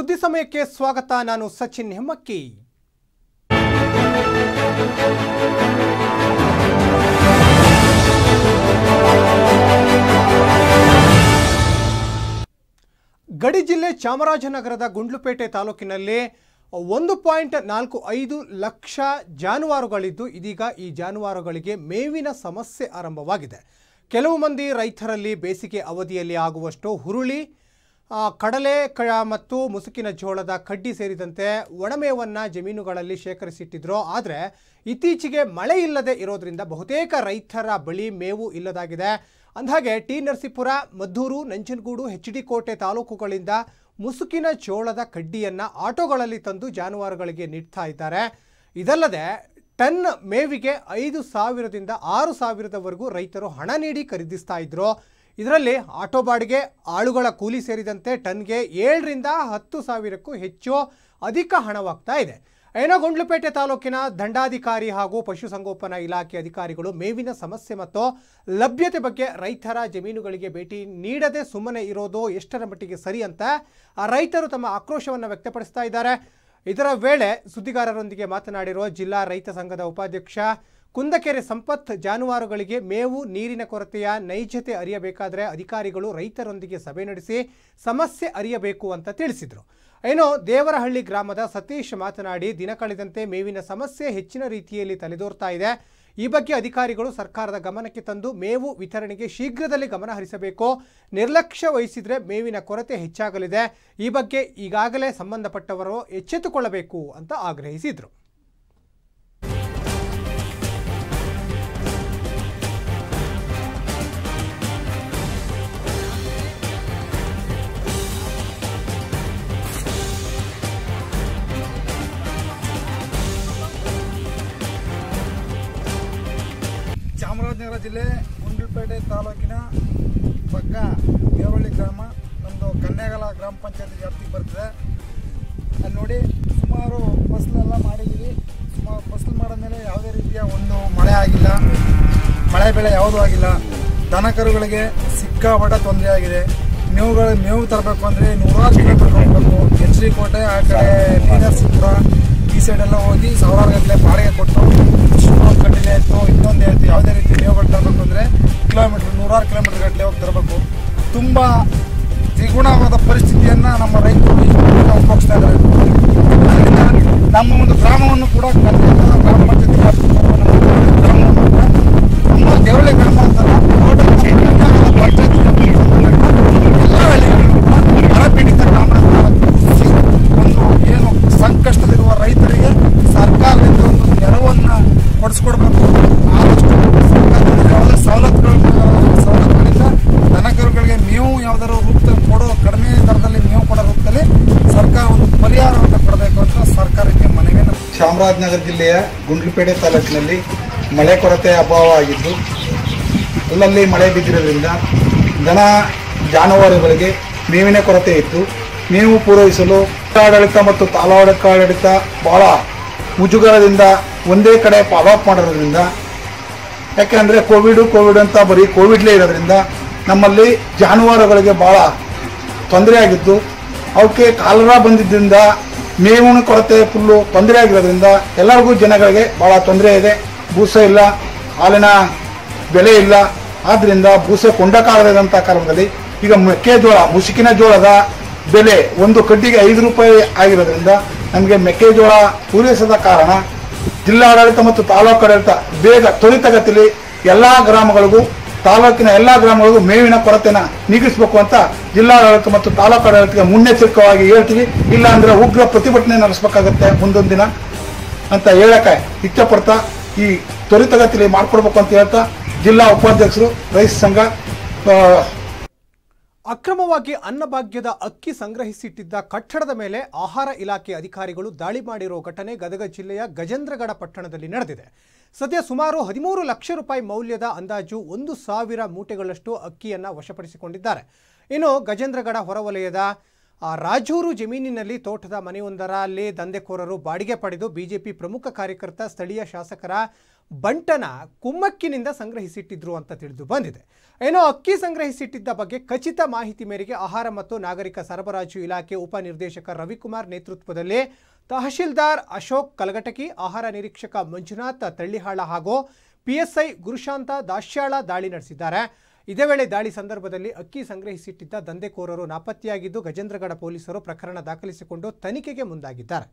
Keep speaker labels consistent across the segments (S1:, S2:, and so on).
S1: ಸುದ್ದಿ ಸಮಯಕ್ಕೆ ಸ್ವಾಗತ. ನಾನು ಸಚಿನ್ ಹೆಮ್ಮಕ್ಕಿ. ಗಡಿ ಜಿಲ್ಲೆ ಚಾಮರಾಜನಗರದ ಗುಂಡ್ಲುಪೇಟೆ ತಾಲೂಕಿನಲ್ಲಿ ಒಂದು ಪಾಯಿಂಟ್ ನಾಲ್ಕು ಐದು ಲಕ್ಷ ಜಾನುವಾರುಗಳಿದ್ದು, ಇದೀಗ ಈ ಜಾನುವಾರುಗಳಿಗೆ ಮೇವಿನ ಸಮಸ್ಯೆ ಆರಂಭವಾಗಿದೆ. ಕೆಲವು ಮಂದಿ ರೈತರಲ್ಲಿ ಬೇಸಿಗೆ ಅವಧಿಯಲ್ಲಿ ಆಗುವಷ್ಟು ಹುರುಳಿ ಕಡಲೆ ಕ ಮತ್ತು ಮುಸುಕಿನ ಜೋಳದ ಕಡ್ಡಿ ಸೇರಿದಂತೆ ಒಣಮೇವನ್ನು ಜಮೀನುಗಳಲ್ಲಿ ಶೇಖರಿಸಿಟ್ಟಿದ್ರು. ಆದರೆ ಇತ್ತೀಚೆಗೆ ಮಳೆ ಇಲ್ಲದೆ ಇರೋದ್ರಿಂದ ಬಹುತೇಕ ರೈತರ ಬಳಿ ಮೇವು ಇಲ್ಲದಾಗಿದೆ. ಅಂದಹಾಗೆ T Narasipura, Maddur, Nanjangud H D Kote ತಾಲೂಕುಗಳಿಂದ ಮುಸುಕಿನ ಜೋಳದ ಕಡ್ಡಿಯನ್ನು ಆಟೋಗಳಲ್ಲಿ ತಂದು ಜಾನುವಾರುಗಳಿಗೆ ನೀಡ್ತಾ ಇದ್ದಾರೆ. ಇದಲ್ಲದೆ ಟನ್ ಮೇವಿಗೆ ಐದು ಸಾವಿರದಿಂದ ಆರು ಸಾವಿರದವರೆಗೂ ರೈತರು ಹಣ ನೀಡಿ ಖರೀದಿಸ್ತಾ ಇದ್ರು. ಇದರಲ್ಲಿ ಆಟೋ ಬಾಡಿಗೆ, ಆಳುಗಳ ಕೂಲಿ ಸೇರಿದಂತೆ ಟನ್ಗೆ ಏಳರಿಂದ ಹತ್ತು ಸಾವಿರಕ್ಕೂ ಹೆಚ್ಚು ಅಧಿಕ ಹಣವಾಗ್ತಾ ಇದೆ. ಏನೋ ಗುಂಡ್ಲುಪೇಟೆ ತಾಲೂಕಿನ ದಂಡಾಧಿಕಾರಿ ಹಾಗೂ ಪಶುಸಂಗೋಪನಾ ಇಲಾಖೆ ಅಧಿಕಾರಿಗಳು ಮೇವಿನ ಸಮಸ್ಯೆ ಮತ್ತು ಲಭ್ಯತೆ ಬಗ್ಗೆ ರೈತರ ಜಮೀನುಗಳಿಗೆ ಭೇಟಿ ನೀಡದೆ ಸುಮ್ಮನೆ ಇರೋದು ಎಷ್ಟರ ಮಟ್ಟಿಗೆ ಸರಿ ಅಂತ ಆ ರೈತರು ತಮ್ಮ ಆಕ್ರೋಶವನ್ನು ವ್ಯಕ್ತಪಡಿಸ್ತಾ ಇದ್ದಾರೆ. ಇದರ ವೇಳೆ ಸುದ್ದಿಗಾರರೊಂದಿಗೆ ಮಾತನಾಡಿರುವ ಜಿಲ್ಲಾ ರೈತ ಸಂಘದ ಉಪಾಧ್ಯಕ್ಷ ಕುಂದಕೆರೆ ಸಂಪತ್ ಜಾನುವಾರುಗಳಿಗೆ ಮೇವು, ನೀರಿನ ಕೊರತೆಯ ನೈಜತೆ ಅರಿಯಬೇಕಾದರೆ ಅಧಿಕಾರಿಗಳು ರೈತರೊಂದಿಗೆ ಸಭೆ ನಡೆಸಿ ಸಮಸ್ಯೆ ಅರಿಯಬೇಕು ಅಂತ ತಿಳಿಸಿದರು. ಏನೋ ದೇವರಹಳ್ಳಿ ಗ್ರಾಮದ ಸತೀಶ್ ಮಾತನಾಡಿ, ದಿನ ಕಳೆದಂತೆ ಮೇವಿನ ಸಮಸ್ಯೆ ಹೆಚ್ಚಿನ ರೀತಿಯಲ್ಲಿ ತಲೆದೋರ್ತಾ ಇದೆ. ಈ ಬಗ್ಗೆ ಅಧಿಕಾರಿಗಳು ಸರ್ಕಾರದ ಗಮನಕ್ಕೆ ತಂದು ಮೇವು ವಿತರಣೆಗೆ ಶೀಘ್ರದಲ್ಲಿ ಗಮನ ಹರಿಸಬೇಕು. ನಿರ್ಲಕ್ಷ್ಯ ವಹಿಸಿದರೆ ಮೇವಿನ ಕೊರತೆ ಹೆಚ್ಚಾಗಲಿದೆ. ಈ ಬಗ್ಗೆ ಈಗಾಗಲೇ ಸಂಬಂಧಪಟ್ಟವರು ಎಚ್ಚೆತ್ತುಕೊಳ್ಳಬೇಕು ಅಂತ ಆಗ್ರಹಿಸಿದರು.
S2: ಚಾಮರಾಜನಗರ ಜಿಲ್ಲೆ ಗುಂಡ್ಲುಪೇಟೆ ತಾಲೂಕಿನ ಪಕ್ಕ ದೇವರಳ್ಳಿ ಗ್ರಾಮ ನಮ್ಮದು ಕನ್ಯಾಗಲ ಗ್ರಾಮ ಪಂಚಾಯತ್ ವ್ಯಾಪ್ತಿಗೆ ಬರ್ತದೆ. ಅಲ್ಲಿ ನೋಡಿ ಸುಮಾರು ಫಸಲೆಲ್ಲ ಮಾಡಿದ್ದೀವಿ. ಸುಮಾರು ಫಸಲು ಮಾಡಿದ್ಮೇಲೆ ಯಾವುದೇ ರೀತಿಯ ಒಂದು ಮಳೆ ಆಗಿಲ್ಲ. ಮಳೆ ಬೆಳೆ ಯಾವುದೂ ಆಗಿಲ್ಲ. ದನ ಕರುಗಳಿಗೆ ಸಿಕ್ಕಾಪಟ್ಟ ತೊಂದರೆ ಆಗಿದೆ ಮೇವುಗಳು ಮೇವು ತರಬೇಕು ಅಂದರೆ ನೂರಾರು ಕಿಲೋಮೀಟರ್ ಹೋಗಬೇಕು ಎಚ್ ಡಿ ಕೋಟೆ, ಆ ಕಡೆ ಕೊಡೋ ಕಡಿಮೆ ದರದಲ್ಲಿ ನೀವು ಕೊಡೋ ರೂಪದಲ್ಲಿ ಸರ್ಕಾರ ಒಂದು ಪರಿಹಾರವನ್ನು ಕೊಡಬೇಕು ಅಂತ ಸರ್ಕಾರಕ್ಕೆ ಮನವಿಯನ್ನು ಚಾಮರಾಜನಗರ ಜಿಲ್ಲೆಯ ಗುಂಡ್ಲುಪೇಟೆ ತಾಲೂಕಿನಲ್ಲಿ ಮಳೆ ಕೊರತೆ ಅಭಾವ ಆಗಿದ್ದು, ಅಲ್ಲಲ್ಲಿ ಮಳೆ ಬಿದ್ದಿರೋದ್ರಿಂದ ದನ ಜಾನುವಾರುಗಳಿಗೆ ಮೇವಿನ ಕೊರತೆ ಇತ್ತು. ಮೇವು ಪೂರೈಸಲು ಆಡಳಿತ ಮತ್ತು ತಾಲಾಡಳಿತ ಬಹಳ ಮುಜುಗರದಿಂದ ಒಂದೇ ಕಡೆ ಫಾಲೋಅಪ್ ಮಾಡೋದ್ರಿಂದ ಯಾಕೆಂದರೆ ಕೋವಿಡು, ಕೋವಿಡ್ ಅಂತ ಬರೀ ಕೋವಿಡ್ಲೇ ಇರೋದ್ರಿಂದ ನಮ್ಮಲ್ಲಿ ಜಾನುವಾರುಗಳಿಗೆ ಭಾಳ ತೊಂದರೆ ಆಗಿತ್ತು. ಅವಕ್ಕೆ ಕಾಲರ ಬಂದಿದ್ದರಿಂದ ಮೇವಿನ ಕೊರತೆ ಫುಲ್ಲು ತೊಂದರೆ ಆಗಿರೋದ್ರಿಂದ ಎಲ್ಲರಿಗೂ ಜನಗಳಿಗೆ ಭಾಳ ತೊಂದರೆ ಇದೆ. ಭೂಸ ಇಲ್ಲ, ಹಾಲಿನ ಬೆಲೆ ಇಲ್ಲ. ಆದ್ದರಿಂದ ಭೂಸೆ ಕೊಂಡ ಕಾಲದಂಥ ಕಾರಣದಲ್ಲಿ ಈಗ ಮೆಕ್ಕೆಜೋಳ ಮುಸುಕಿನ ಜೋಳದ ಬೆಲೆ ಒಂದು ಕಡ್ಡಿಗೆ ಐದು ರೂಪಾಯಿ ಆಗಿರೋದ್ರಿಂದ ನಮಗೆ ಮೆಕ್ಕೆಜೋಳ ಪೂರೈಸದ ಕಾರಣ ಜಿಲ್ಲಾಡಳಿತ ಮತ್ತು ತಾಲೂಕಾಡಳಿತ ಬೇಗ ತ್ವರಿತಗತಿಯಲ್ಲಿ ಎಲ್ಲ ಗ್ರಾಮಗಳಿಗೂ ತಾಲೂಕಿನ ಎಲ್ಲ ಗ್ರಾಮಗಳಿಗೂ ಮೇವಿನ ಕೊರತೆನ ನೀಗಿಸಬೇಕು ಅಂತ ಜಿಲ್ಲಾಡಳಿತ ಮತ್ತು ತಾಲೂಕು ಆಡಳಿತಕ್ಕೆ ಮುನ್ನೆಚ್ಚರಿಕವಾಗಿ ಹೇಳ್ತೀವಿ. ಇಲ್ಲ ಉಗ್ರ ಪ್ರತಿಭಟನೆ ನಡೆಸಬೇಕಾಗತ್ತೆ ಮುಂದೊಂದು ದಿನ ಅಂತ ಹೇಳಕ್ಕೆ ಇಚ್ಛಪಡ್ತಾ ಈ ತ್ವರಿತಗತಿಯಲ್ಲಿ ಮಾಡ್ಕೊಡ್ಬೇಕು ಅಂತ ಹೇಳ್ತಾ ಜಿಲ್ಲಾ ಉಪಾಧ್ಯಕ್ಷರು, ರೈತ ಸಂಘ
S1: ಅಕ್ರಮವಾಗಿ ಅನ್ನಭಾಗ್ಯದ ಅಕ್ಕಿ ಸಂಗ್ರಹಿಸಿಟ್ಟಿದ್ದ ಕಟ್ಟಡದ ಮೇಲೆ ಆಹಾರ ಇಲಾಖೆ ಅಧಿಕಾರಿಗಳು ದಾಳಿ ಮಾಡಿರುವ ಘಟನೆ ಗದಗ ಜಿಲ್ಲೆಯ ಗಜೇಂದ್ರಗಡ ಪಟ್ಟಣದಲ್ಲಿ ನಡೆದಿದೆ. ಸದ್ಯ ಸುಮಾರು ಹದಿಮೂರು ಲಕ್ಷ ರೂಪಾಯಿ ಮೌಲ್ಯದ ಅಂದಾಜು ಒಂದು ಸಾವಿರ ಮೂಟೆಗಳಷ್ಟು ಅಕ್ಕಿಯನ್ನು ವಶಪಡಿಸಿಕೊಂಡಿದ್ದಾರೆ. ಇನ್ನು ಗಜೇಂದ್ರಗಡ ಹೊರವಲಯದ ಆ ರಾಜೂರು ಜಮೀನಿನಲ್ಲಿ ತೋಟದ ಮನೆಯೊಂದರಲ್ಲಿ ದಂಧೆಕೋರರು ಬಾಡಿಗೆ ಪಡೆದು ಬಿಜೆಪಿ ಪ್ರಮುಖ ಕಾರ್ಯಕರ್ತ ಸ್ಥಳೀಯ ಶಾಸಕರ ಬಂಟನ ಕುಮ್ಮಕ್ಕಿನಿಂದ ಸಂಗ್ರಹಿಸಿಟ್ಟಿದ್ರು ಅಂತ ತಿಳಿದು ಬಂದಿದೆ. ಏನೋ ಅಕ್ಕಿ ಸಂಗ್ರಹಿಸಿಟ್ಟಿದ್ದ ಬಗ್ಗೆ ಖಚಿತ ಮಾಹಿತಿ ಮೇರೆಗೆ ಆಹಾರ ಮತ್ತು ನಾಗರಿಕ ಸರಬರಾಜು ಇಲಾಖೆ ಉಪನಿರ್ದೇಶಕ ರವಿಕುಮಾರ್ ನೇತೃತ್ವದಲ್ಲಿ ತಹಶೀಲ್ದಾರ್ ಅಶೋಕ್ ಕಲಗಟಕಿ ಆಹಾರ ನಿರೀಕ್ಷಕ ಮಂಜುನಾಥ ತಳ್ಳಿಹಾಳ ಹಾಗೂ ಪಿಎಸ್ಐ ಗುರುಶಾಂತ ದಾಶ್ಯಾಳ ದಾಳಿ ನಡೆಸಿದ್ದಾರೆ. ಇದೇ ವೇಳೆ ದಾಳಿ ಸಂದರ್ಭದಲ್ಲಿ ಅಕ್ಕಿ ಸಂಗ್ರಹಿಸಿಟ್ಟಿದ್ದ ದಂಧೆಕೋರರು ನಾಪತ್ತೆಯಾಗಿದ್ದು ಗಜೇಂದ್ರಗಡ ಪೊಲೀಸರು ಪ್ರಕರಣ ದಾಖಲಿಸಿಕೊಂಡು ತನಿಖೆಗೆ ಮುಂದಾಗಿದ್ದಾರೆ.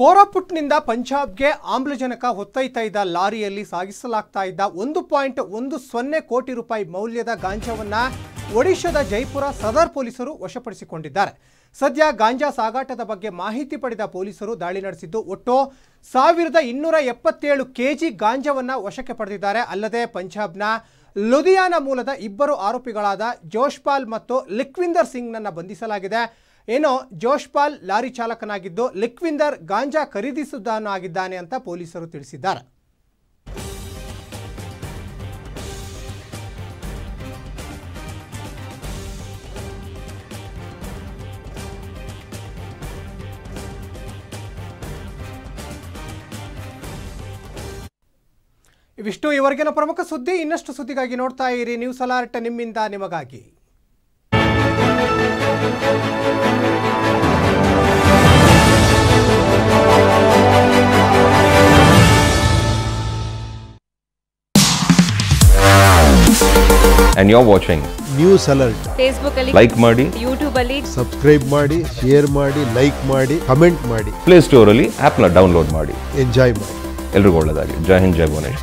S1: ಕೋರಾಪುಟ್ನಿಂದ ಪಂಜಾಬ್ಗೆ ಆಮ್ಲಜನಕ ಹೊತ್ತೊಯ್ತಾ ಇದ್ದ ಲಾರಿಯಲ್ಲಿ ಸಾಗಿಸಲಾಗ್ತಾ ಇದ್ದ ಒಂದು ಪಾಯಿಂಟ್ ಒಂದು ಸೊನ್ನೆ ಕೋಟಿ ರೂಪಾಯಿ ಮೌಲ್ಯದ ಗಾಂಜಾವನ್ನ ಒಡಿಶಾದ ಜೈಪುರ ಸದರ್ ಪೊಲೀಸರು ವಶಪಡಿಸಿಕೊಂಡಿದ್ದಾರೆ. ಸದ್ಯ ಗಾಂಜಾ ಸಾಗಾಟದ ಬಗ್ಗೆ ಮಾಹಿತಿ ಪಡೆದ ಪೊಲೀಸರು ದಾಳಿ ನಡೆಸಿದ್ದು, ಒಟ್ಟು ಸಾವಿರದ ಇನ್ನೂರ ಎಪ್ಪತ್ತೇಳು ಕೆಜಿ ಗಾಂಜಾವನ್ನ ವಶಕ್ಕೆ ಪಡೆದಿದ್ದಾರೆ. ಅಲ್ಲದೆ ಪಂಜಾಬ್ನ ಲುಧಿಯಾನ ಮೂಲದ ಇಬ್ಬರು ಆರೋಪಿಗಳಾದ ಜೋಶ್ಪಾಲ್ ಮತ್ತು ಲಿಕ್ವಿಂದರ್ ಸಿಂಗ್ನನ್ನು ಬಂಧಿಸಲಾಗಿದೆ. ಏನೋ ಜೋಶ್ಪಾಲ್ ಲಾರಿ ಚಾಲಕನಾಗಿದ್ದು ಲಿಕ್ವಿಂದರ್ ಗಾಂಜಾ ಖರೀದಿಸುತ್ತಾನಾಗಿದ್ದಾನೆ ಅಂತ ಪೊಲೀಸರು ತಿಳಿಸಿದ್ದಾರೆ. ಇವಿಷ್ಟು ಈವರೆಗಿನ ಪ್ರಮುಖ ಸುದ್ದಿ. ಇನ್ನಷ್ಟು ಸುದ್ದಿಗಾಗಿ ನೋಡ್ತಾ ಇರಿ. ನ್ಯೂಸ್ ಅಲರ್ಟ್ ನಿಮ್ಮಿಂದ ನಿಮಗಾಗಿ.
S3: And are watching
S4: news alert
S5: Facebook ಅಲ್ಲಿ
S3: ಲೈಕ್ ಮಾಡಿ.
S5: ಯೂಟ್ಯೂಬ್ ಅಲ್ಲಿ.
S4: ಸಬ್ಸ್ಕ್ರೈಬ್ ಮಾಡಿ ಶೇರ್ ಮಾಡಿ ಲೈಕ್ ಮಾಡಿ ಕಮೆಂಟ್ ಮಾಡಿ.
S3: ಪ್ಲೇ ಆಪ್ನ ಡೌನ್ಲೋಡ್ ಮಾಡಿ.
S4: ಎಂಜಾಯ್ ಮಾಡಿ.
S3: ಎಲ್ರಿಗೂ ಒಳ್ಳೆದಾಗಿ ಜೈ ಹಿಂದ್ ಜೈ ಭುವನೇಶ್ವರಿ.